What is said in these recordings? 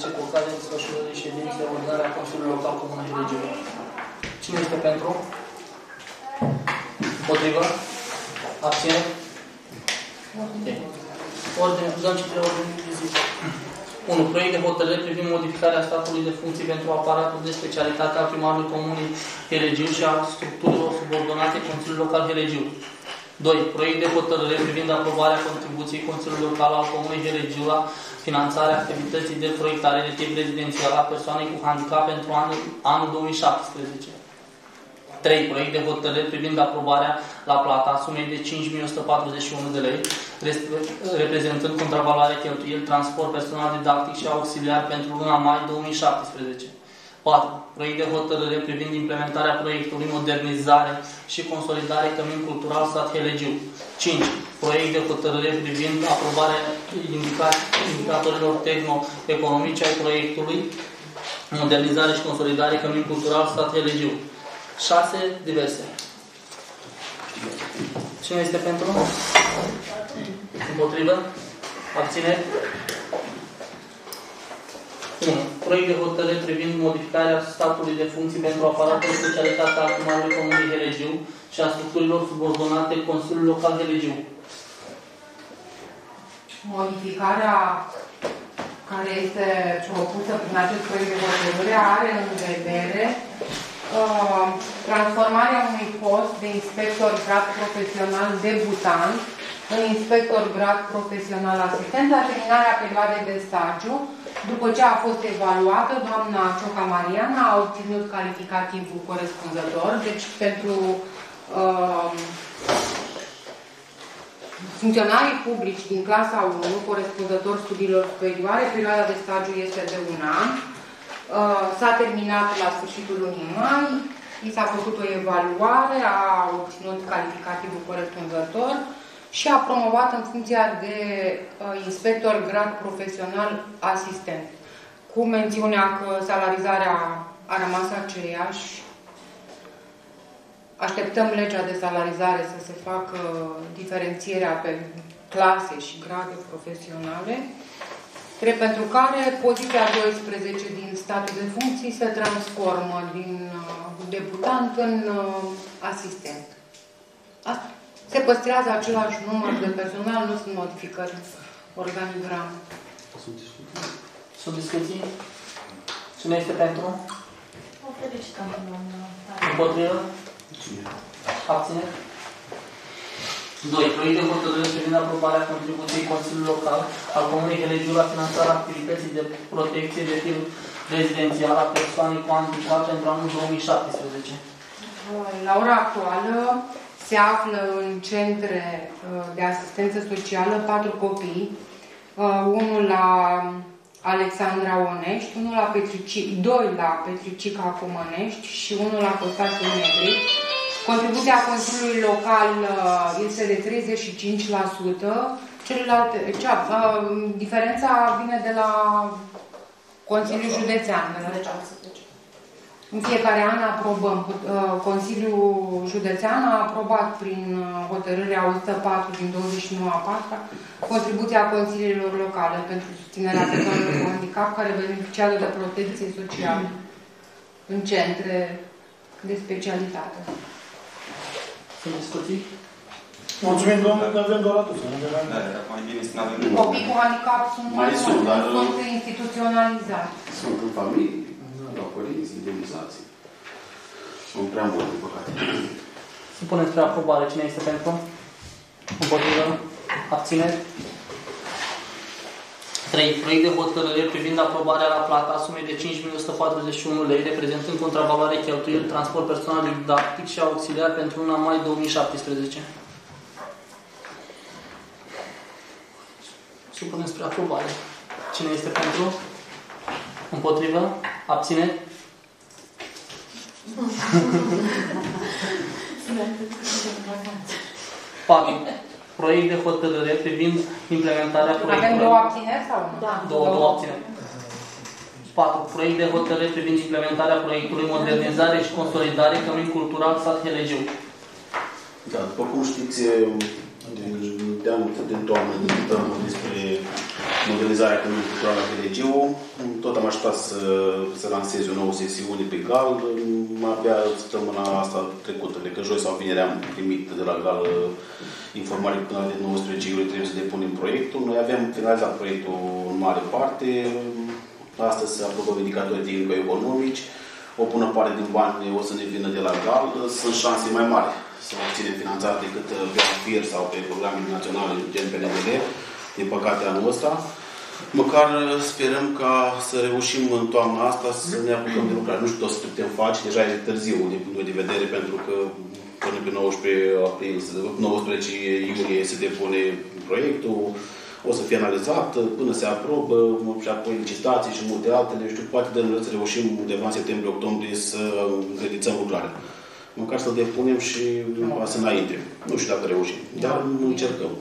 desfășurării ședinței ordinare a Consiliului Local Comună și Regiune. Cine este pentru? Împotrivă? Abține? Ordine, dăm citire ordine de zi. 1. Proiect de hotărâre privind modificarea statului de funcții pentru aparatul de specialitate al primarului Comunii Heregiu și a structurilor subordonate Consiliului Local Heregiu. 2. Proiect de hotărâre privind aprobarea contribuției Consiliului Local al Comunei Heregiu la finanțarea activității de proiectare de tip rezidențial a persoanei cu handicap pentru anul, anul 2017. 3. Proiect de hotărâre privind aprobarea la plata sumei de 5.141 de lei, reprezentând contravaloarea cheltuieli, transport personal didactic și auxiliar pentru luna mai 2017. 4. Proiect de hotărâre privind implementarea proiectului modernizare și consolidare cămin cultural sat Helegiu. 5. Proiect de hotărâre privind aprobarea indicatorilor tehno-economice ai proiectului modernizare și consolidare cămin cultural sat Helegiu. 6. Diverse. Cine este pentru? Împotrivă? Abține? 1. Proiect de hotărâre privind modificarea statului de funcții pentru aparatul specialitate al primarului Comunii Helegiu și a structurilor subordonate Consiliului Local Helegiu. Modificarea care este propusă prin acest proiect de hotărâre are în vedere uh, transformarea unui post de inspector grad profesional debutant în inspector grad profesional asistent la terminarea perioadei de stagiu după ce a fost evaluată, doamna Cioca Mariana a obținut calificativul corespunzător, deci pentru uh, funcționarii publici din clasa 1, corespunzător studiilor superioare, perioada de stagiu este de un an, uh, s-a terminat la sfârșitul lunii mai, i s-a făcut o evaluare, a obținut calificativul corespunzător, și a promovat în funcția de uh, inspector grad profesional asistent, cu mențiunea că salarizarea a rămas aceeași. Așteptăm legea de salarizare să se facă diferențierea pe clase și grade profesionale, drept pentru care poziția 12 din statul de funcții se transformă din uh, debutant în uh, asistent. Asta. Se păstrează același număr de personal, nu sunt modificări organigram. Sunt discuții? Sunt discuții? Cine este pentru? O felicităm, doamna. Împotrivă? Abține? 2. Proiect de hotărâre privind aprobarea contribuției Consiliului Local al Comunei Helegiu la finanțarea activității de protecție de tip rezidențial a persoanei cu handicap pentru anul 2017. La ora actuală, se află în centre uh, de asistență socială patru copii, uh, unul la Alexandra Onești, unul la Petrici, doi la Petricica Comănești și unul la Costatul Negri. Contribuția Consiliului Local uh, este de 35%, celelalte, cea, diferența vine de la Consiliul Județean, de la în fiecare an aprobăm. Uh, Consiliul Județean a aprobat prin uh, hotărârea 104 din 29 a 4 contribuția consiliilor locale pentru susținerea persoanelor cu handicap care beneficiază de protecție socială în centre de specialitate. Sunt discuții? Mulțumim, domnule, că avem doar atât. Da, mai bine să nu avem Copii cu handicap sunt mai, Mai sunt, mulți, dar- sunt instituționalizați. Sunt în familie, la părinți, indemnizații. Sunt prea multe, din păcate. Supunem spre aprobare. Cine este pentru? Împotrivă? Abțineri? 3. Proiect de hotărâre privind aprobarea la plata a sumei de 5.141 lei, reprezentând contravaloare cheltuieli, transport personal didactic și auxiliar pentru luna mai 2017. Supunem spre aprobare. Cine este pentru? Împotrivă? Abțineri? 4. Proiect de hotărâre privind implementarea Avem proiectului. două abțineri sau nu? Da. Două, două abțineri. 4. Proiect de hotărâre privind implementarea proiectului modernizare și consolidare cămin cultural sat Helegiu. Da, după cum știți, de, de anul de toamnă discutăm despre modernizarea Comunei Culturale a Pelegiu. Tot am așteptat să, să lansez o nouă sesiune pe GAL. Abia săptămâna asta trecută, de că joi sau vineri am primit de la GAL informare că până de 19 iulie trebuie să depunem proiectul. Noi avem finalizat proiectul în mare parte. Astăzi se aprobă indicatorii tehnico-economici. O bună parte din bani o să ne vină de la GAL. Sunt șanse mai mari să obținem finanțare decât pe AFIR sau pe programe naționale gen PNDL din păcate, anul ăsta. Măcar sperăm ca să reușim în toamna asta să ne apucăm de lucrare. Nu știu tot să putem face, deja e târziu din punct de vedere, pentru că până pe 19 aprilie, 19 iunie se depune proiectul, o să fie analizat, până se aprobă, și apoi licitații și multe altele. Știu, poate de să reușim undeva în septembrie-octombrie să încredițăm lucrarea. Măcar să-l depunem și să înainte. Nu știu dacă reușim, dar încercăm.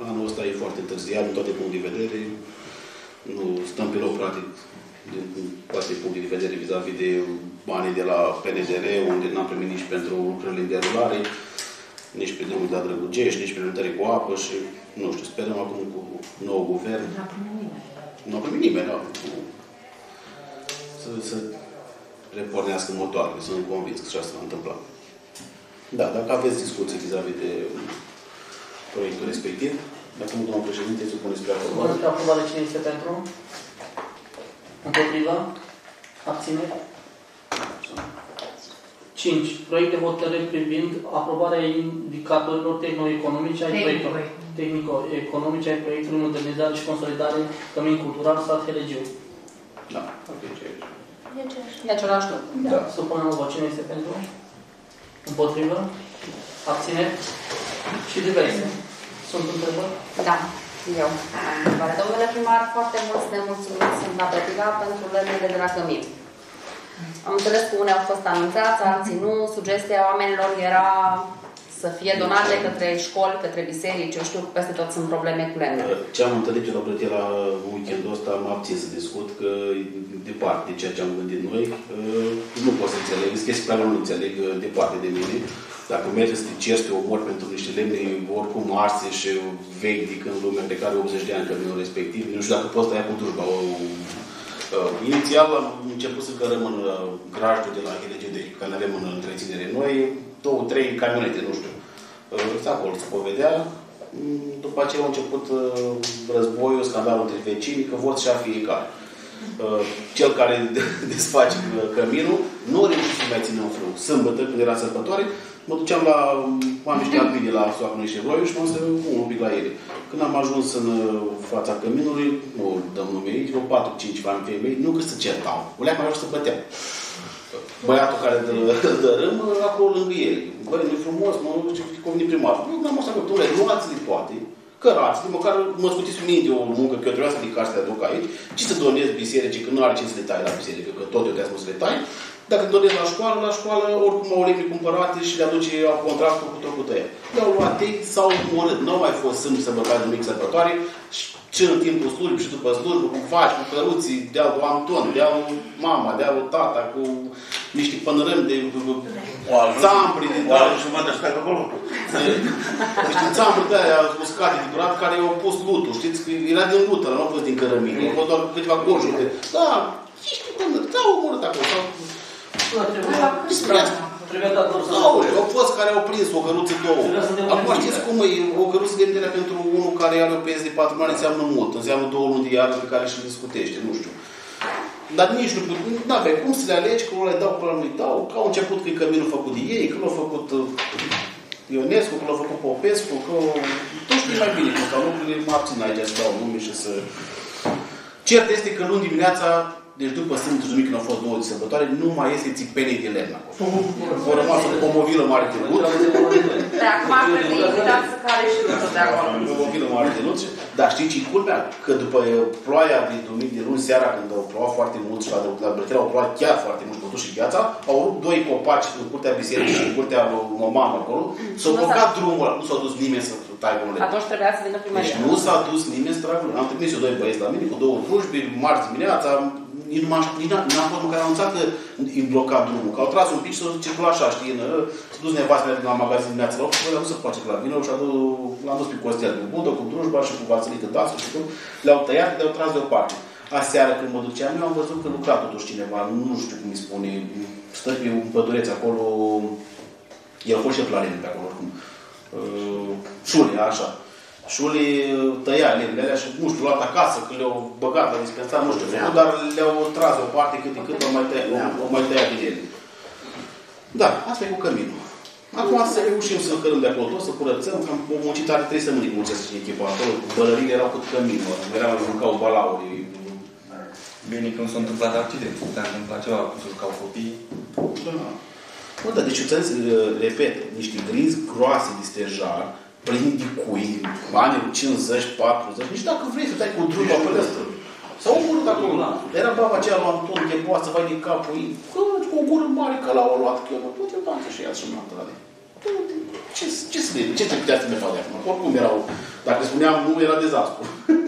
Anul ăsta e foarte târziat, în toate puncte de vedere. Nu stăm pe loc, practic, din toate puncte de vedere vis-a-vis de banii de la PNDR, unde n-am primit nici pentru lucrările de derulare, nici pe drumul de la Drăgugești, nici pe luntări cu apă și, nu știu, sperăm acum cu nou guvern. Nu a primit nimeni. Nu a primit nimeni, da. Să, să repornească motoarele, sunt convins că așa se va întâmpla. Da, dacă aveți discuții vis-a-vis de proiectul respectiv. Dacă nu, domnul președinte, supune spre aprobare. Spre aprobare cine este pentru? Împotriva? Abțineri? 5. Proiect de hotărâri privind aprobarea indicatorilor tehno-economice ai proiectului. Tehnico-economice ai proiectului modernizare și consolidare cămin cultural stat Helegiu. Da, ok, ce E același lucru. Da. Supunem o cine este pentru? Împotrivă? Abțineri? Și diverse. Sunt întrebări? Da, eu am întrebare. Domnule primar, foarte mulți nemulțumiți sunt la Petiga pentru lemnele de la Cămin. Am înțeles că unii au fost anunțați, alții nu. Sugestia oamenilor era să fie donate către școli, către biserici. Eu știu că peste tot sunt probleme cu lemnele. Ce am întâlnit eu la plătit la weekendul ăsta, m-am abțin să discut, că e departe de ceea ce am gândit noi. Nu pot să înțeleg, sunt chestii care nu înțeleg departe de mine. Dacă mergi să te ceri te omori pentru niște lemne oricum arse și vechi de când lumea pe care 80 de ani căminul respectiv, nu știu dacă poți tăia cu drujba. O, uh, inițial am început să cărăm în uh, grajdul de la HLG de care avem în întreținere noi, două, trei camionete, nu știu. Uh, acolo se povedea. Mm, după aceea a început uh, războiul, scandalul între vecini, că vor să fiecare. Uh, cel care desface căminul nu a reușit să mai țină în frâu. Sâmbătă, când era sărbătoare, mă duceam la oameni de la mine, la soacră niște vroiu și mă să un pic la ele. Când am ajuns în fața căminului, nu dăm nume aici, vreo 4-5 oameni femei, nu că se certau, o leac mai să băteau. Băiatul care dă, dă râm, acolo lângă el. Băi, nu-i frumos, mă, ce convine primar. Nu am asta, domnule, luați-le toate, cărați măcar mă scuțiți pe mine de o muncă, că eu trebuia să ridic să le aduc aici, ce să donez bisericii, că nu are ce să le tai la biserică, că tot eu trebuie să le tai, dacă donezi la școală, la școală oricum au lemne cumpărate și le aduce au contractul cu tot cu tăia. Le-au luat ei, s-au omorât. Nu au mai fost sâmbătă sărbătoare nimic sărbătoare și în timpul slujbii și după slujbă, cu faci, cu căruții, de-a lui Anton, de-a lui mama, de-a lui tata, cu niște pănărâmi de țambri, de da. Și mă stai acolo. Niște țambri de aia uscate de durat, care i-au pus lutul. Știți că era din lută, nu a fost din cărămini. Au fost doar câteva gojuri. Da, niște pănări, s-au omorât acolo. Aoleu, au fost care au prins o căruță două. Acum știți cum e, o căruță de gândire pentru unul care are o pes de patru ani înseamnă mult, înseamnă două luni de iarnă pe care și discutește, nu știu. Dar nici nu nu avea cum să le alegi, că le dau, că nu dau, că au început că e căminul făcut de ei, că l-au făcut uh, Ionescu, că l-au făcut Popescu, că tu știi mai bine, că lucrurile mă abțin aici să dau nume și să... Cert este că luni dimineața deci după Sfântul Dumic, când au fost două de sărbătoare, nu mai este țipenii de lemn acolo. Au rămas o mobilă mare de lut. De acum ar trebui invitați să care și de acolo. O mobilă mare de lut. Dar știi ce culmea? Că după ploaia de dumic de luni seara, când au plouat foarte mult și la, la Brătera au plouat chiar foarte mult, totuși și gheața, au rupt doi copaci în curtea bisericii și în curtea lui mamă acolo. S-au blocat drumul ăla. Nu s-a dus nimeni să tai unul. Atunci trebuia să vină primăria. Deci nu s-a dus nimeni să tragă Am trimis eu doi băieți la mine cu două drujbi, marți dimineața, nici nu m-aș- nici n- n-am fost măcar anunțat că e blocat drumul. Că au tras un pic și s-au circula așa, știi, în, s-a dus nevastă mea la magazin dimineața la 8, și nu se face la vină și a dus, l-am dus pe Costel cu budă, cu drujba și cu vațălică dasul și tot. Le-au tăiat, le-au tras deoparte. Aseară când mă duceam, eu am văzut că lucra totuși cineva, nu știu cum îi spune, stă pe un pădureț acolo, el a fost și la pe acolo oricum. Uh, Șule, așa. Șule tăia lemnele alea și, nu știu, luat acasă, că le-au băgat la dispensar, nu știu, făcut, dar le-au tras o parte cât de cât, au mai tăiat, au mai tăiat din ele. Da, asta e cu căminul. Acum să reușim să cărăm de acolo tot, să curățăm, că am muncit are trei săptămâni muncesc și echipa acolo, bălările erau cât căminul, erau jucau balauri. Bine că nu s-a întâmplat accident. S-a întâmplat ceva cu jucau copii. Da. Bă, da, deci uitați, repet, niște grinzi groase de stejar, plini de cui, anii 50, 40, nici dacă vrei să stai cu drumul pe ăsta. S-au omorât acolo. Era baba aceea lui Anton de boasă, vai din capul ei. Că, cu o gură mare că l-au luat, că eu nu pot eu danță și ea și mă ce, ce să vede? Ce te putea să ne fac de acum? Oricum erau, dacă spuneam nu, era dezastru.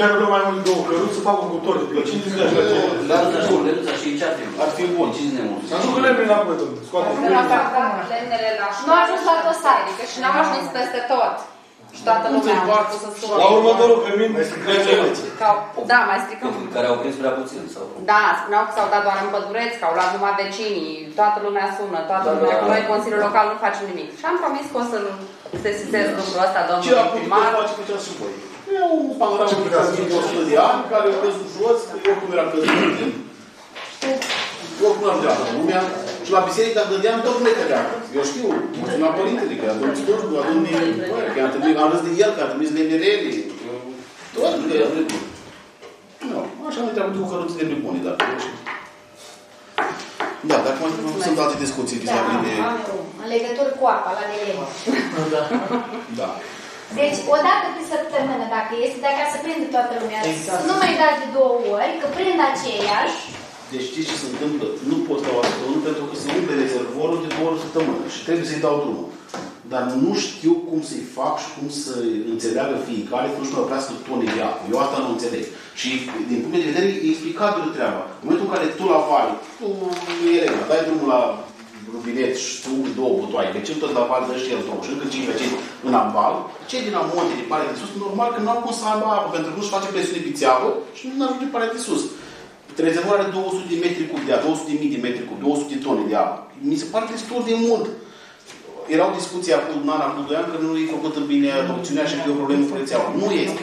Dacă vreau mai mult două căruți, să fac un cuptor de plăcini, de zile Dar nu știu, Lenuța și ce ar fi? Ar fi bun. Cine ne mulțumesc? Să ducă lemne înapoi, domnule. Scoate Acum lemne. la fac. lemnele la Nu a ajuns la dosare, adică și n-au ajuns peste tot. Și toată lumea a început să La sune. următorul cămin, Că- Da, mai stricăm. Care au prins prea puțin sau... Da, spuneau că s-au dat doar în pădureți, că au luat numai vecinii, toată lumea sună, toată Da, lumea, da, da. noi Consiliul Local nu facem nimic. Și am promis că o să-l sesizez lucrul ăsta, Ce domnul a putut primar. face pe și voi? E un panoramă de casă de 100 de ani, care a căzut jos, că oricum era căzut în timp. Oricum nu ajungea la lumea. Și la biserică, dacă dădeam, tot nu cădea. Eu știu, mulțumea părintele, că a domnul Sturgu, a domnul că a trebuit, am râs de el, că a trimis lemnerele. Tot, că a trebuit. Nu, așa nu trebuie cu căruțele de bune, dar Da, dar acum sunt alte discuții vis-a-vis de... în legătură cu apa la Nelene. Da. Da. Deci, o dată pe săptămână, dacă este, dacă să prinde toată lumea, Exact. să nu mai dați de două ori, că prind aceiași, Deci știți ce se întâmplă? Nu pot da o săptămână pentru că se umple rezervorul de două ori săptămână și trebuie să-i dau drumul. Dar nu știu cum să-i fac și cum să înțeleagă fiecare, că nu știu oprească tone de apă. Eu asta nu înțeleg. Și din punct de vedere e explicabilă treaba. În momentul în care tu la vale, tu e regulă, dai drumul la rubinet și tu ungi două butoaie, că cel tot la vale dă și el două și încă cinci vecini în ambal, cei din amonte, din partea de sus, normal că nu au cum să aibă apă, pentru că nu-și face presiune pe țeavă și nu ajunge pe partea de sus. Rezervorul are 200 de metri cub de apă, 200 de mii de metri cub, 200 de tone de apă. Mi se pare destul de mult. Era o discuție acum un an, acum doi ani, că nu e făcută bine adopțiunea și că e o problemă cu rețeaua. Nu este.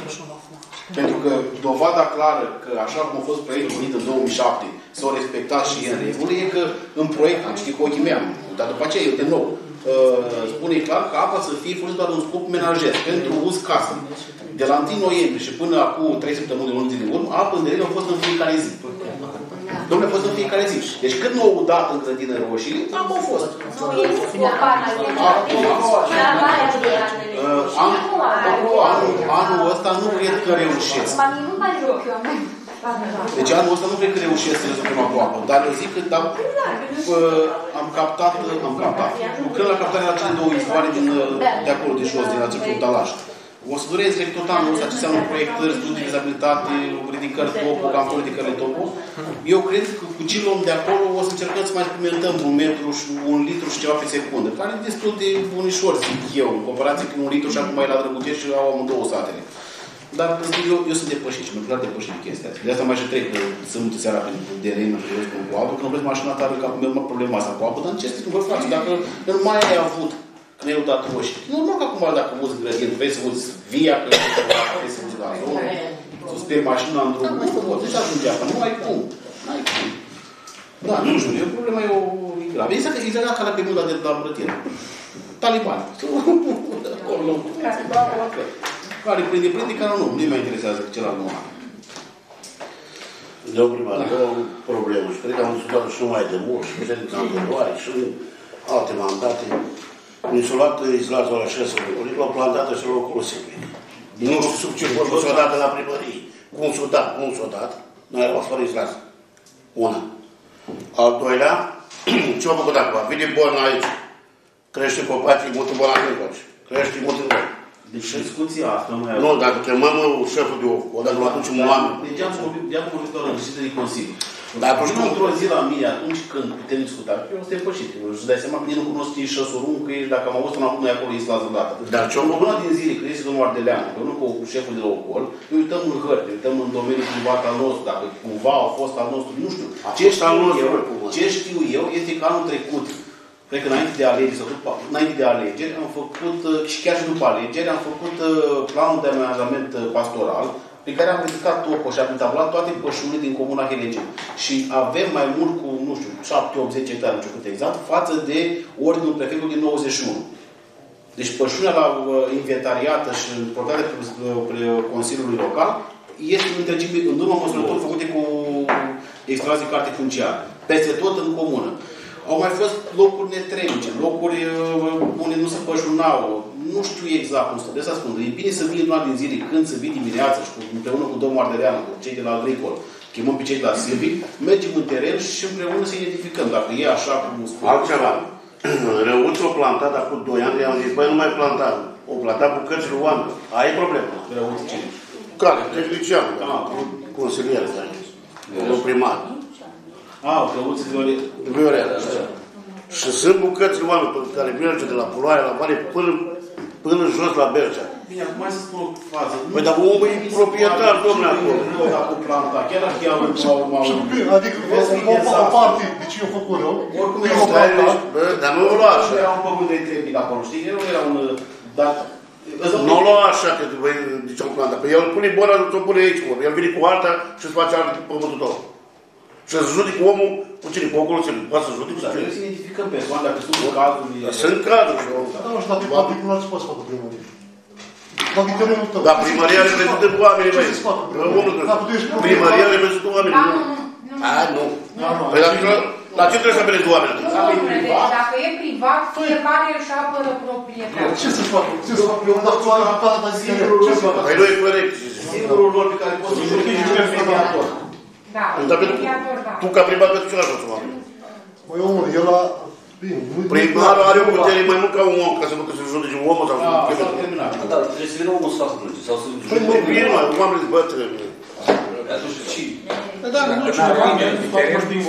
Pentru că dovada clară că așa cum a fost proiectul unit în 2007 s-au respectat și în regulă e că în proiect, am citit cu ochii mei, am, dar după aceea eu de nou, uh, spune clar că apa să fie folosită doar în scop menajer, pentru uz casă. De la 1 noiembrie și până acum 3 săptămâni de luni zile în urmă, apă în direct au fost în fiecare zi. Domnule, a fost în fiecare zi. Deci cât nu au dat în grădină roșii, apă au fost. nu este o parte de la Valea de Uh, an- acolo, anul, anul ăsta nu cred că reușesc. Mami, nu mai rog, eu am Deci anul ăsta nu cred că reușesc să rezolvăm cu apă. Dar eu zic că da, uh, am captat, am captat. Lucrăm la captarea la cele două izvoare din, uh, de acolo, de jos, din acel fundalaș. O să dureze tot anul ăsta ce înseamnă proiectări, studii de vizibilitate, ridicări topo, campuri ridicări topo. Eu cred că cu ce luăm de acolo o să încercăm să mai suplimentăm un metru și un litru și ceva pe secundă, care e destul de bunișor, zic eu, în comparație cu un litru și acum e la Drăguțești și au amândouă satele. Dar eu, eu sunt depășit și mă clar depășit de chestia asta. De asta mai și trec că sunt seara pe de renă și răspund cu apă, că nu vreți mașina ta, că acum e problema asta cu apă, dar ce nu vă faci? Dacă nu mai ai avut când ai dat roșii. Normal că acum dacă uzi grădin, vrei să uzi via, că vrei să uzi gazon, să speri mașina în drum, nu poți, deci ajunge apa, nu ai cum. Nu ai cum. Da, nu știu, e o problemă, e o e gravă. Exact, exact ca la pe mâna de la îmbrătire. Taliban. Acolo, da, la fel. Care prinde, prinde, care nu. Nu mai interesează că celălalt nu are. Domnul primar, avem o problemă și cred că am discutat și numai de mult, și cred că am de doare, și în alte mandate. Mi s-a luat izlațul la 6 locuri, l-au plantat și l-au folosit. Nu știu sub ce formă s-a dat la primărie. Cum s-a dat, cum s-a dat, noi am fost fără izlaț. Una. Al doilea, ce am făcut acum? Vine bolna aici. Crește copacii, mută bolna în coace. Crește, mută în coace. Deci discuția asta nu e... Nu, dacă chemăm uh, șeful de ocol, dacă nu aducem oameni. Deci am vorbit, am vorbit doar în vizită de Consiliu. Dar atunci Vin cum- într-o zi la mine, atunci când putem discuta, eu sunt depășit. Își dai seama că nici nu cunosc ei șăsurun, că ești, dacă am auzit până acum, noi acolo ești la zădată. Dar ce-o În una din zile, când este domnul Ardeleanu, că nu cu șeful de la ocol, ne uităm în hărți, ne uităm în domeniul privat al nostru, dacă cumva au fost al nostru, nu știu. A Ce fost al știu, nostru, eu, bă, cumva. ce știu eu este că anul trecut, cred că înainte de alegeri sau după, înainte de alegeri, am făcut, uh, și chiar și după alegeri, am făcut uh, planul de amenajament uh, pastoral, pe care am ridicat topul și am întablat toate pășurile din comuna Helegeu. Și avem mai mult cu, nu știu, 7, 80 hectare, nu știu cât exact, față de ordinul prefectului din 91. Deci pășunea la uh, inventariată și portarea pe, pe Consiliului Local este în întregime, în urmă măsurători făcute cu explorații carte funciare. Peste tot în comună. Au mai fost locuri netremice, locuri uh, unde nu se pășunau. Nu știu exact cum să de asta spun. E bine să vii una din zile, când să vii dimineața și cu, împreună cu domnul Ardeleanu, cu cei de la Agricol, chemăm pe cei de la Silvic, mergem în teren și împreună să identificăm dacă e așa cum spune. Altceva. Răuțul o plantat acum 2 ani, i-am zis, băi, nu mai planta. O plantat cu cărțile oameni. Aia e problema. Răuț cine? Care? Tehnician. Ah. Consilier, da. Domnul primar. Ah, căuți de ori. Viorel. Și sunt bucățile oameni pe care merge de la Puloaia la mare până, până jos la Bercea. Bine, acum hai să spun o fază. Păi, dar omul e proprietar, domnule, acolo. Nu, dacă o planta, chiar dacă ea în la urma Și bine, adică o, o, o parte de ce eu făcut eu, Oricum eu era o un plantat, Bă, dar nu o lua Nu așa. era un pământ de trepic acolo, știi? Nu era un... Dar... Nu o lua așa, că băi, zice o plantă. Păi el pune bona, nu o pune aici, mă. El vine cu alta și îți face alt pământul tău. Și îți judică omul cu cine? Cu acolo, ce poate să judică? Dar trebuie să identificăm persoane, dacă sunt cazuri... Sunt cazuri. dar nu știu, dar de particular ce poți să facă primărie? Dacă e terenul tău. Dar primăria reprezintă oamenii, Ce băi. să-ți facă Omul, primăria? Dacă tu ești Primăria reprezintă oamenii. Da, nu. nu, nu. A, nu. Păi la, la ce trebuie să apelezi oamenii? Nu, domnule, deci dacă e privat, fiecare își apără proprietatea. Ce să-ți facă? Ce să facă? Eu dacă tu ai plantat de teren, ce să facă? Păi nu e corect. Singurul rol pe care poți să joci este mediator. Da, Dar pentru mediator, da. tu ca primar pentru ce ajuți oamenii? Măi, omule, el a... Bine, nu- Primarul are o putere mai mult ca un om, ca să nu că să judece omul sau să Da, nu s-a terminat. Da, trebuie să vină omul să facă plânge. Sau să Păi nu vin, mă, oamenii bătrâni. Atunci și... Da, nu cineva ne fac din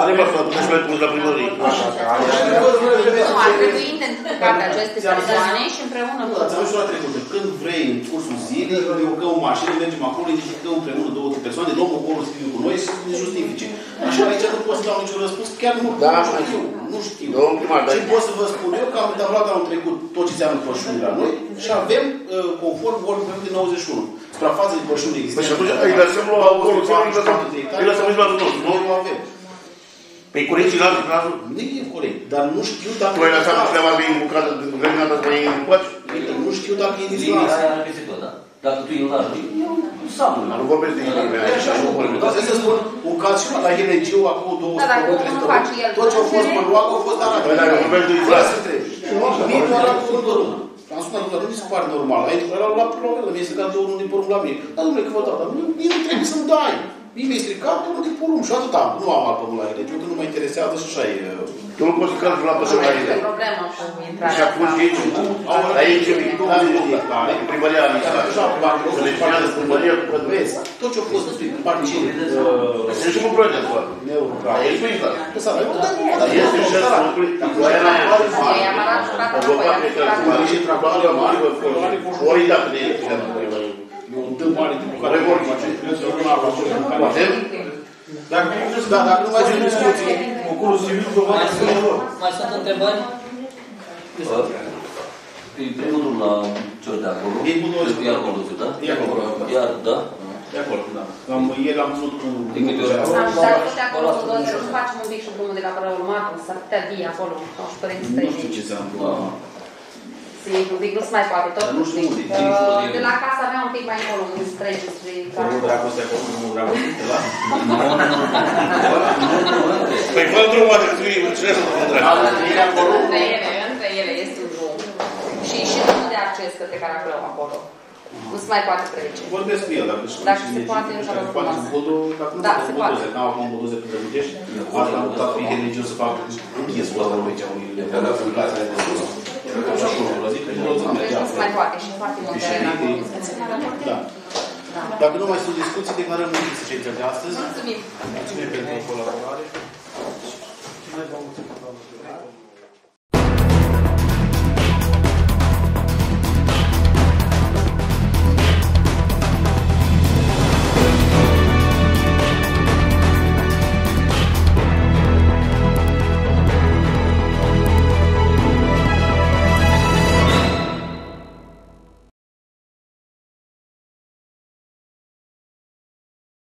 Are mă, să aduci mai pus la primărie. Nu, ar trebui identificate aceste persoane și împreună cu Ați auzit și la trecut, când vrei în cursul zilei, ne urcăm o mașină, mergem acolo, identificăm împreună două, trei persoane, luăm acolo scriu cu noi și să ne justifice. Așa aici nu pot să dau niciun răspuns, chiar nu, Da, nu știu, nu știu. Domnul primar, dar- Ce pot să vă spun? Eu, că am tablat anul trecut tot ce înseamnă pășuni la noi și avem, uh, conform ordinului de 91, suprafață de pășuni existente. Păi și atunci îi lăsăm la acolo, ți îi lăsăm, îi lăsăm aici la nostru, nu? nu avem. Pe curent și la altul, la altul. Nu e corect, dar nu știu dacă... Tu ai lăsat cineva de bucată de grădină să mai încoace? Nu știu dacă e din Limita asta. aia are peste tot, da? Dacă tu îl lași, eu nu samă. Dar nu vorbesc de inimile aia. Așa, nu vorbim. Dar să spun un caz și la Helegiu, acum două Da, dar săptămâni, cum trei nu face săptămâni, el tot ce a fost pe luat, au fost arate. Păi dacă vorbesc de Vreau izlat. să întreb. Mie nu era cu dorul. Am spus că nu mi se pare normal. Aici era la problemă. Mi-e stricat două luni de porumb la mine. Dar domnule, că vă dau, dar nu- mie nu trebuie să-mi dai. Mie mi-e stricat două luni de porumb și atâta. Nu am alt pământ la Helegiu, că nu mă interesează și așa e. Tu nu poți să calci la Nu păsări la este ele. problemă cu Și intrarea atunci asta. aici, aici, în 20 de hectare, primăria a listat. Să le finează primăria cu pădure. Vezi, tot ce a fost despre particile, Sunt și cu proiecte de foarte. neurucrate. Aici nu există. Lăsați, dar Dar este și ăsta, nu pui. Aia n-aia. Ei am arătat și dată Vă înapoi, fac am pe jucat care și tractoare mari, vă folosare cu Ori dacă de ele, finează primăria. E un dâm mare tipul care vor face. Putem? Dacă da, dacă nu mai sunt discuții, Ocolul civil, Mai probabil, sunt, mai sunt întrebări? E primul drum la cel de acolo. E buldozer. E acolo, da? E acolo. Iar, da? de acolo, da. Am, ieri am ținut cu... De câte ori? Am dat ăștia acolo cu dozerul, să facem un pic și drumul de la Părăul Marcu, s-ar putea di acolo, au și părinți Nu știu străini. ce se întâmplă. Da. Să iei un pic, nu se mai poate tot. Dar nu știu unde, Uh, dincolo de- De la casă avea un pic mai încolo, un străini spre Drumul dragoste acolo, drumul dragoste, de la... Păi fă drumul de scrie, ce să fă drag? Între ele, între ele este un drum. Și și drumul de acces către care aflăm acolo. Nu se mai poate trece. Vorbesc cu el, dacă știu. Dacă se poate, eu Dacă vă se poate frumos. cu podul, dacă nu Da, poate se cu poate. budoze, că am acum budoze pe Drăgugești. Asta am optat pe religios să fac închis cu asta aici, unii le fac publicațiile de sus. Cam și acolo, la zic că nu o Deci nu se mai poate și foarte mult Și teren acolo. șerii, Da. Dacă nu mai sunt discuții, declarăm închis ședința de astăzi. Mulțumim! Mulțumim pentru colaborare.